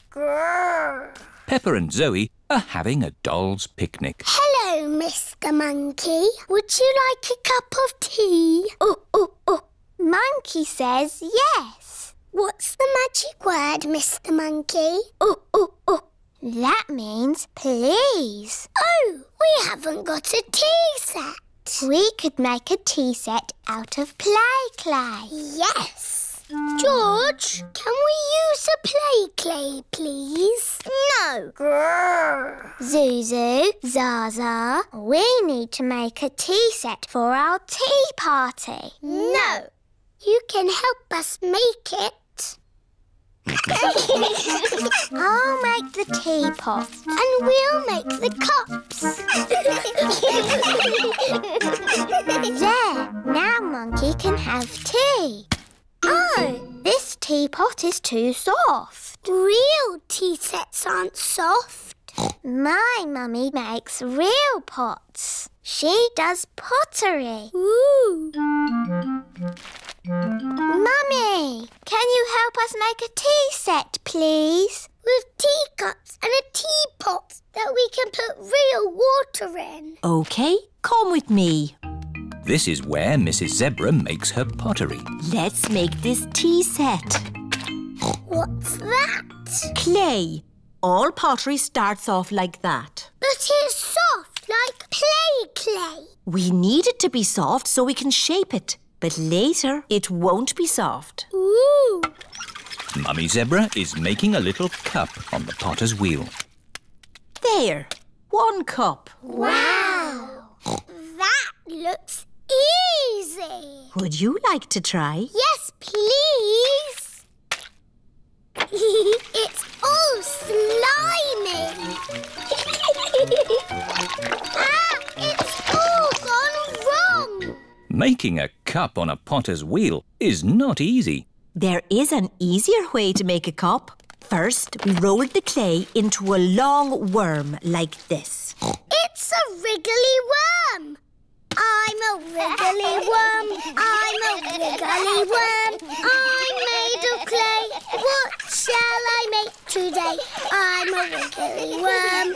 Peppa and Zoe are having a doll's picnic. Hello, Mr. Monkey. Would you like a cup of tea? Oh, oh, oh. Monkey says yes. What's the magic word, Mr. Monkey? Oh, oh, oh. That means please. Oh, we haven't got a tea set. We could make a tea set out of play clay. Yes. George, can we use a play clay, please? No. Zuzu, Zaza, we need to make a tea set for our tea party. No. You can help us make it. [LAUGHS] I'll make the teapot and we'll make the cups. [LAUGHS] there, now Monkey can have tea. Oh, this teapot is too soft. Real tea sets aren't soft. My mummy makes real pots. She does pottery. Ooh. Mummy, can you help us make a tea set, please? With teacups and a teapot that we can put real water in. OK, come with me. This is where Mrs. Zebra makes her pottery. Let's make this tea set. What's that? Clay. All pottery starts off like that. But it's soft, like play clay. We need it to be soft so we can shape it. But later, it won't be soft. Ooh. Mummy Zebra is making a little cup on the potter's wheel. There. One cup. Wow. That looks easy. Would you like to try? Yes, please. [LAUGHS] it's all slimy. [LAUGHS] ah, it's all gone wrong. Making a cup on a potter's wheel is not easy. There is an easier way to make a cup. First, we roll the clay into a long worm like this. It's a wriggly worm. I'm a wriggly worm. I'm a wriggly worm. I'm made of clay. What shall I make today? I'm a wriggly worm.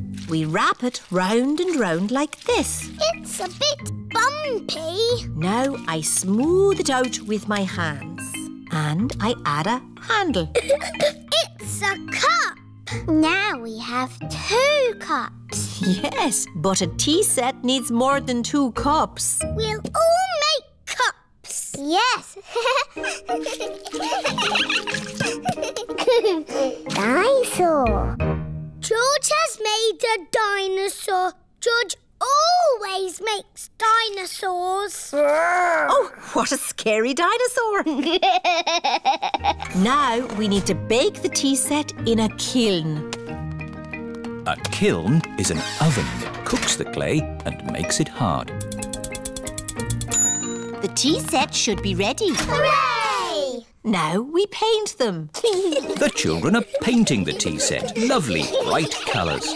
[LAUGHS] We wrap it round and round like this. It's a bit bumpy. Now I smooth it out with my hands. And I add a handle. [LAUGHS] it's a cup. Now we have two cups. Yes, but a tea set needs more than two cups. We'll all make cups. Yes. [LAUGHS] Dinosaur. George has made a dinosaur. George always makes dinosaurs. Oh, what a scary dinosaur! [LAUGHS] now we need to bake the tea set in a kiln. A kiln is an oven that cooks the clay and makes it hard. The tea set should be ready. Hooray! Now we paint them. [LAUGHS] The children are painting the tea set. Lovely, bright colours.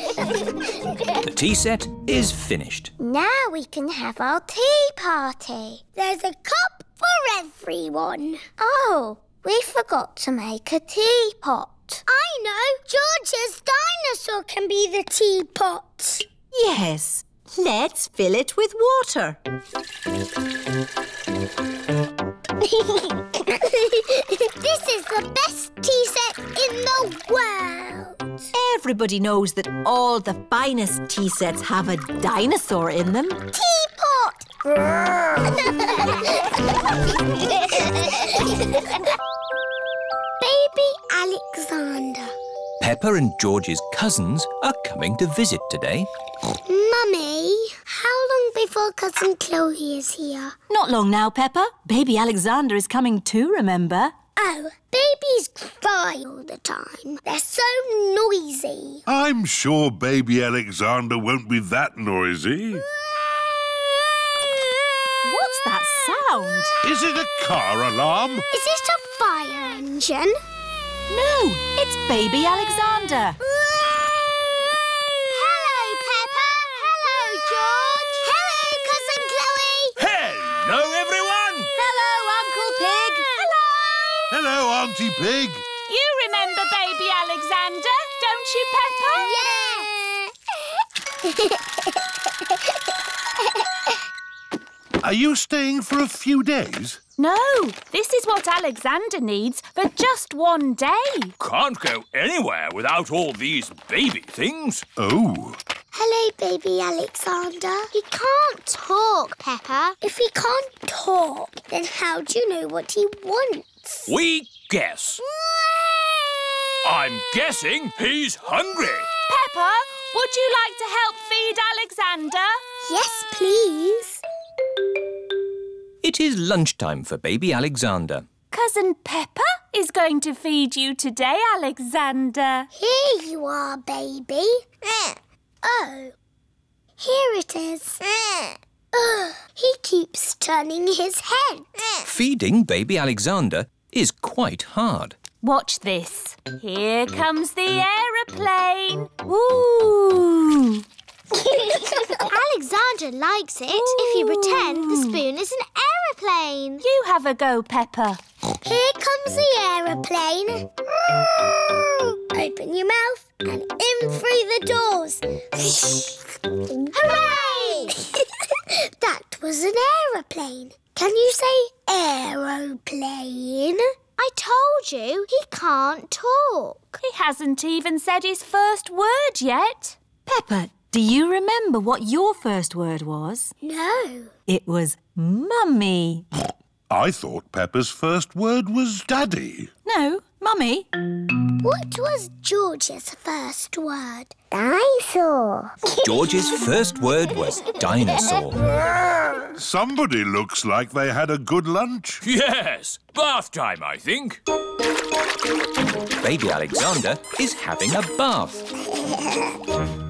The tea set is finished. Now we can have our tea party. There's a cup for everyone. Oh, we forgot to make a teapot. I know. George's dinosaur can be the teapot. Yes. Let's fill it with water. [LAUGHS] this is the best tea set in the world. Everybody knows that all the finest tea sets have a dinosaur in them. Teapot! [LAUGHS] Baby Alexander. Peppa and George's cousins are coming to visit today. Mummy, how long before Cousin Chloe is here? Not long now, Peppa. Baby Alexander is coming too, remember? Oh, babies cry all the time. They're so noisy. I'm sure baby Alexander won't be that noisy. What's that sound? Is it a car alarm? Is it a fire engine? No, it's baby Alexander. Hello, Peppa. Hello, George. Hello, Cousin Chloe. Hello, everyone! Hello, Uncle Pig. Hello. Hello, Auntie Pig. You remember baby Alexander, don't you, Peppa? Yeah. Are you staying for a few days? No, this is what Alexander needs for just one day. Can't go anywhere without all these baby things. Oh. Hello, baby Alexander. He can't talk, Peppa. If he can't talk, then how do you know what he wants? We guess. I'm guessing he's hungry. Peppa, would you like to help feed Alexander? Yes, please. It is lunchtime for baby Alexander. Cousin Peppa is going to feed you today, Alexander. Here you are, baby. Mm. Oh, here it is. Mm. Ugh, [SIGHS] he keeps turning his head. Feeding baby Alexander is quite hard. Watch this. Here comes the aeroplane. Ooh. [LAUGHS] Alexander likes it if you pretend the spoon is an aeroplane. You have a go, Peppa. Here comes the aeroplane. [GASPS] Open your mouth and in through the doors. [LAUGHS] Hooray! [LAUGHS] that was an aeroplane. Can you say aeroplane? I told you he can't talk. He hasn't even said his first word yet. Peppa, do you remember what your first word was? No. It was mummy. I thought Peppa's first word was daddy. No, mummy. What was George's first word? Dinosaur. [LAUGHS] George's first word was dinosaur. Somebody looks like they had a good lunch. Yes, bath time, I think. Baby Alexander is having a bath. [LAUGHS]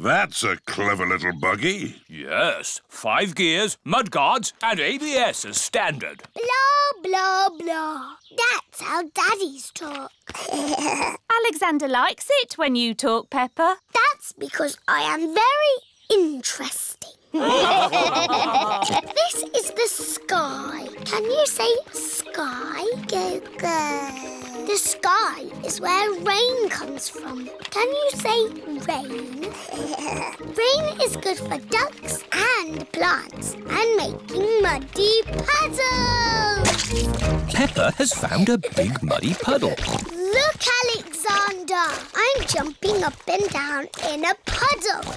That's a clever little buggy. Yes, five gears, mudguards, and ABS as standard. Blah, blah, blah. That's how daddies talk. [LAUGHS] Alexander likes it when you talk, Peppa. That's because I am very interesting. [LAUGHS] this is the sky. Can you say sky? Go, go. The sky is where rain comes from. Can you say rain? [LAUGHS] rain is good for ducks and plants and making muddy puddles. Peppa has found a big muddy puddle. Look, Alexander. I'm jumping up and down in a puddle.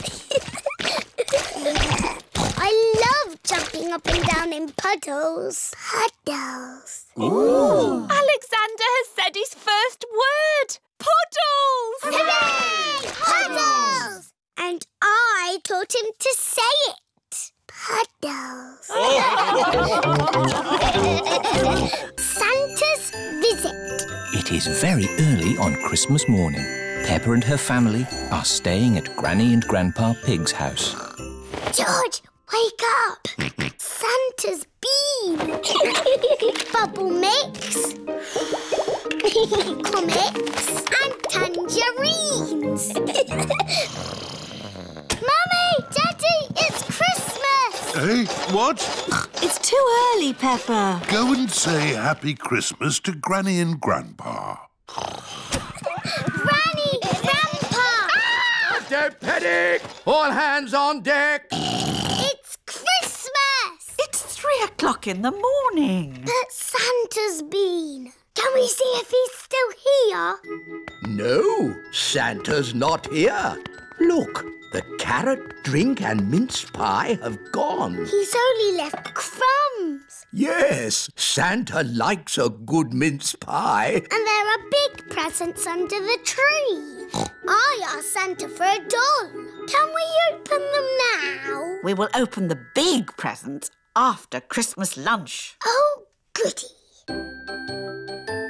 [LAUGHS] I love jumping up and down in puddles. Puddles. Ooh. Alexander has said his first word. Puddles! Hooray! Puddles! And I taught him to say it. Puddles. [LAUGHS] Santa's visit. It is very early on Christmas morning. Peppa and her family are staying at Granny and Grandpa Pig's house. George, wake up! Santa's been! [LAUGHS] Bubble mix! [LAUGHS] Comics and tangerines! [LAUGHS] Mummy! Daddy! It's Christmas! Hey, what? It's too early, Peppa. Go and say Happy Christmas to Granny and Grandpa. Granny! Grandpa! Don't panic! All hands on deck! It's Christmas! It's three o'clock in the morning. But Santa's been. Can we see if he's still here? No, Santa's not here. Look, The carrot drink and mince pie have gone. He's only left crumbs. Yes, Santa likes a good mince pie. And there are big presents under the tree. I asked Santa for a doll. Can we open them now? We will open the big presents after Christmas lunch. Oh, goody.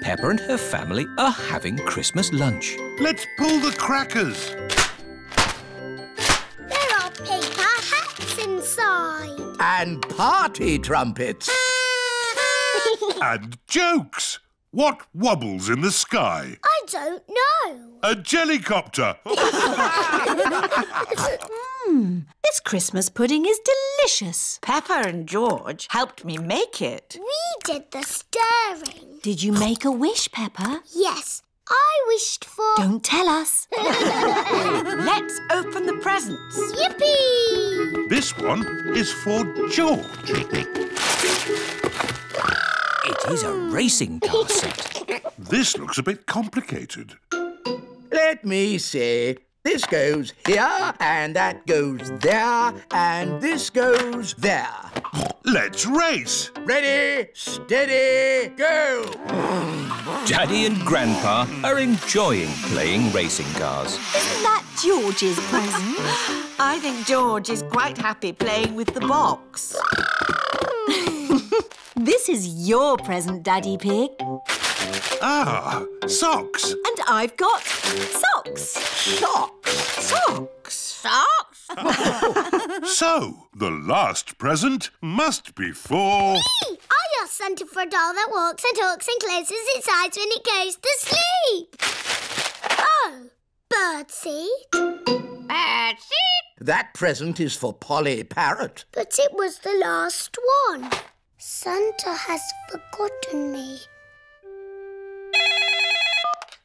Peppa and her family are having Christmas lunch. Let's pull the crackers. There are paper hats inside. And party trumpets. [LAUGHS] And jokes. What wobbles in the sky? I don't know. A jellycopter. [LAUGHS] Hmm, this Christmas pudding is delicious. Peppa and George helped me make it. We did the stirring. Did you make a wish, Peppa? Yes, I wished for... Don't tell us. [LAUGHS] Let's open the presents. Yippee! This one is for George. It is a racing car set. This looks a bit complicated. Let me see. This goes here, and that goes there, and this goes there. Let's race. Ready, steady, go! Daddy and Grandpa are enjoying playing racing cars. Isn't that George's present? I think George is quite happy playing with the box. [LAUGHS] this is your present, Daddy Pig. Ah, socks. And I've got socks. Socks. Socks. Socks? [LAUGHS] So, the last present must be for... Me! I asked Santa for a doll that walks and talks and closes its eyes when it goes to sleep. Oh, birdseed. Birdseed? That present is for Polly Parrot. But it was the last one. Santa has forgotten me.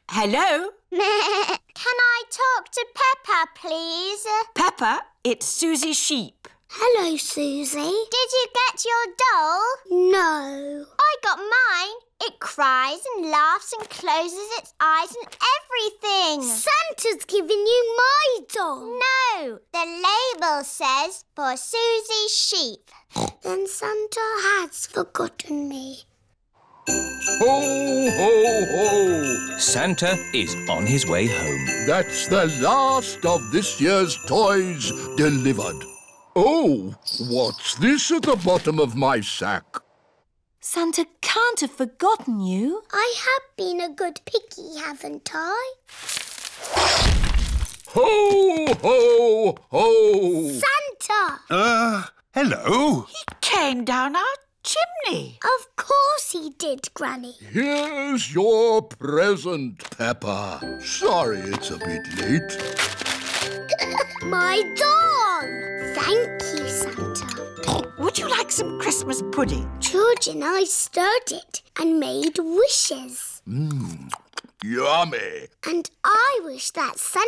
Hello? [LAUGHS] Can I talk to Peppa, please? Peppa, it's Susie Sheep. Hello, Susie. Did you get your doll? No. I got mine. It cries and laughs and closes its eyes and everything. Santa's giving you my doll. No, the label says for Susie Sheep. [LAUGHS] Then Santa has forgotten me. Ho, ho, ho! Santa is on his way home. That's the last of this year's toys delivered. Oh, what's this at the bottom of my sack? Santa can't have forgotten you. I have been a good piggy, haven't I? Ho, ho, ho! Santa! Uh, hello. He came down our chimney. Of course he did, Granny. Here's your present, Peppa. Sorry it's a bit late. [LAUGHS] My doll! Thank you, Santa. Would you like some Christmas pudding? George and I stirred it and made wishes. Mmm, yummy. And I wish that Santa